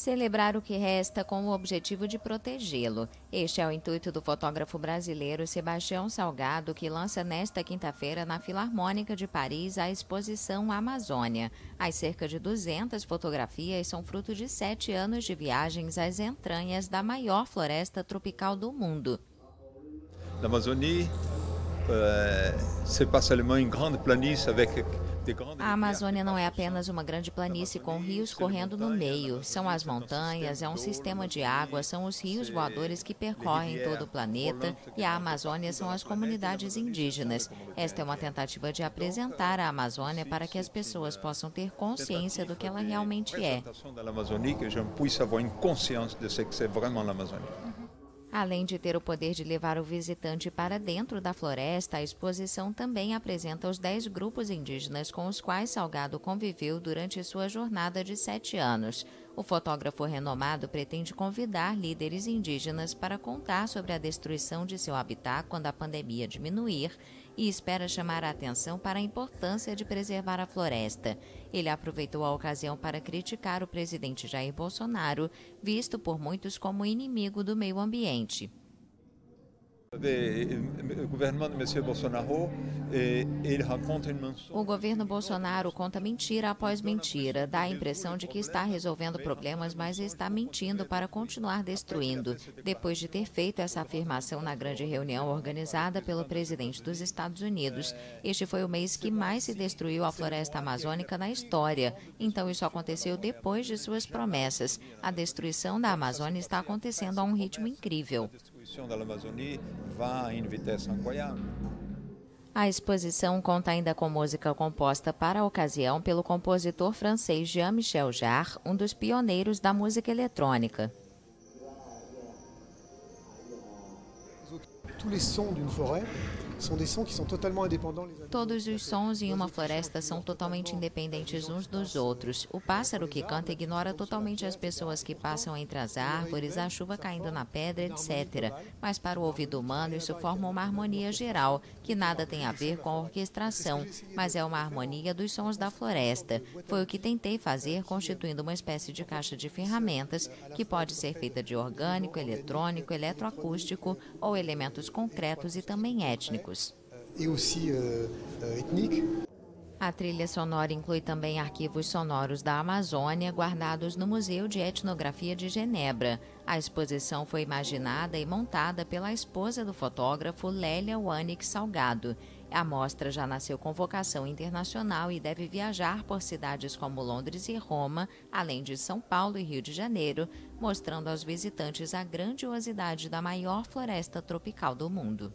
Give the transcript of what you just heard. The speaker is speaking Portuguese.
Celebrar o que resta com o objetivo de protegê-lo. Este é o intuito do fotógrafo brasileiro Sebastião Salgado, que lança nesta quinta-feira na Filarmônica de Paris a exposição Amazônia. As cerca de 200 fotografias são fruto de sete anos de viagens às entranhas da maior floresta tropical do mundo. Na Amazônia, euh, c'est pas seulement une grande planície avec a Amazônia não é apenas uma grande planície com rios correndo no meio. São as montanhas, é um sistema de água, são os rios voadores que percorrem todo o planeta e a Amazônia são as comunidades indígenas. Esta é uma tentativa de apresentar a Amazônia para que as pessoas possam ter consciência do que ela realmente é. Além de ter o poder de levar o visitante para dentro da floresta, a exposição também apresenta os 10 grupos indígenas com os quais Salgado conviveu durante sua jornada de sete anos. O fotógrafo renomado pretende convidar líderes indígenas para contar sobre a destruição de seu habitat quando a pandemia diminuir e espera chamar a atenção para a importância de preservar a floresta. Ele aproveitou a ocasião para criticar o presidente Jair Bolsonaro, visto por muitos como inimigo do meio ambiente. O governo Bolsonaro conta mentira após mentira, dá a impressão de que está resolvendo problemas, mas está mentindo para continuar destruindo. Depois de ter feito essa afirmação na grande reunião organizada pelo presidente dos Estados Unidos, este foi o mês que mais se destruiu a floresta amazônica na história. Então isso aconteceu depois de suas promessas. A destruição da Amazônia está acontecendo a um ritmo incrível da Amazônia vai em vitesse incroyable. A exposição conta ainda com música composta para a ocasião pelo compositor francês Jean-Michel Jarre, um dos pioneiros da música eletrônica. Tous les sons d'une forêt Todos os sons em uma floresta são totalmente independentes uns dos outros. O pássaro que canta ignora totalmente as pessoas que passam entre as árvores, a chuva caindo na pedra, etc. Mas para o ouvido humano, isso forma uma harmonia geral, que nada tem a ver com a orquestração, mas é uma harmonia dos sons da floresta. Foi o que tentei fazer, constituindo uma espécie de caixa de ferramentas que pode ser feita de orgânico, eletrônico, eletroacústico ou elementos concretos e também étnicos étnicos. E euh, euh, A trilha sonora inclui também arquivos sonoros da Amazônia guardados no Museu de Etnografia de Genebra. A exposição foi imaginada e montada pela esposa do fotógrafo Lélia Wanik Salgado. A mostra já nasceu com vocação internacional e deve viajar por cidades como Londres e Roma, além de São Paulo e Rio de Janeiro, mostrando aos visitantes a grandiosidade da maior floresta tropical do mundo.